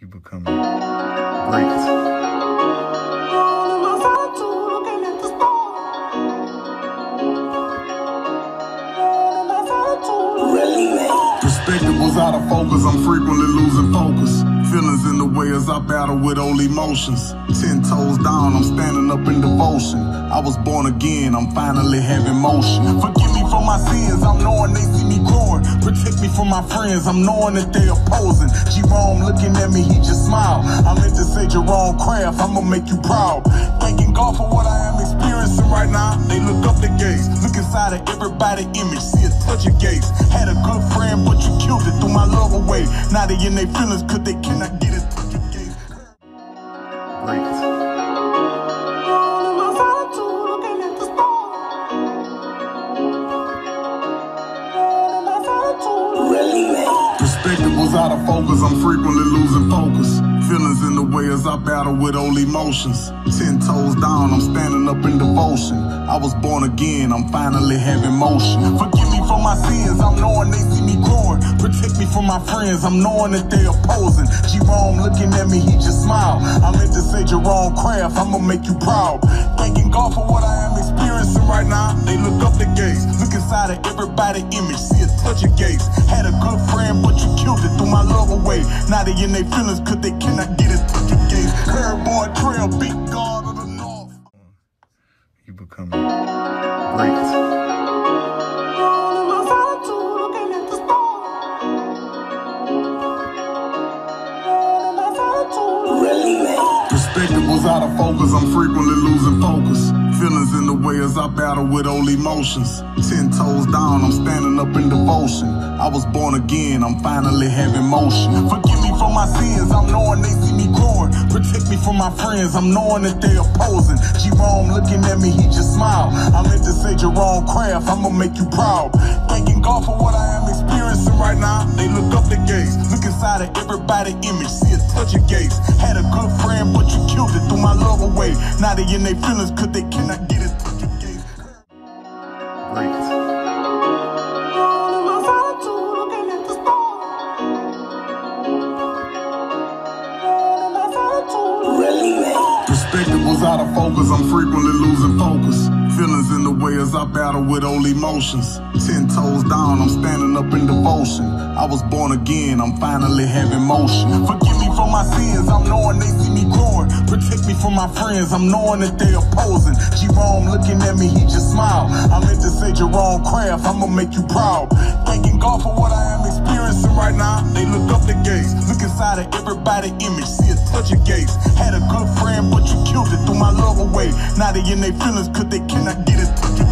You become great. Perspective was out of focus, I'm frequently losing focus. Feelings in the way as I battle with old emotions. Ten toes down, I'm standing up in devotion. I was born again, I'm finally having motion. Forgive me for my sins, I'm knowing they see me growing. Protect me from my friends, I'm knowing that they opposing. Jerome looking at me, he just smiled. I meant to say Jerome Craft, I'ma make you proud. Thanking God for what I am experiencing right now. They look up the gates, look inside of everybody image, see a touch of gates. Had a good friend, but you killed it, threw my love away. Now they in their feelings, cause they cannot get it. Was out of focus, I'm frequently losing focus. Feelings in the way as I battle with old emotions. Ten toes down, I'm standing up in devotion. I was born again, I'm finally having motion. Forgive me for my sins, I'm knowing they see me growing. Protect me from my friends, I'm knowing that they opposing. Jerome looking at me, he just smiled. I meant to say Jerome Craft, I'ma make you proud. Thanking God for what I am experiencing right now. They look up the gates, look inside of everybody image, see a touch of gates. Had a good friend, but you killed it, threw my love away. Now they in their feelings, cause they cannot get it touch of gates. Curve trail, big God of the north. You become great. Perspective was out of focus, I'm frequently losing focus. Feelings in the way as I battle with old emotions. Ten toes down, I'm standing up in devotion. I was born again, I'm finally having motion. Forgive me for my sins, I'm knowing they see me growing. Protect me from my friends, I'm knowing that they opposing. Jerome looking at me, he just smiled. I meant to say Jerome Craft, I'ma make you proud. Thanking God for what I am experiencing right now. They look up the gates, look inside of everybody image, see a touch of gates. Had a good friend, but you killed it, threw my love away. Now they in their feelings, cause they cannot get it. Was out of focus, I'm frequently losing focus. Feelings in the way as I battle with old emotions. Ten toes down, I'm standing up in devotion. I was born again, I'm finally having motion. Forgive me for my sins, I'm knowing they see me growing. Protect me from my friends, I'm knowing that they opposing. Jerome looking at me, he just smiled. I meant to say Jerome Craft, I'ma make you proud. Inside of everybody image, see a touch of gates. Had a good friend, but you killed it, threw my love away. Now they in their feelings, cause they cannot get it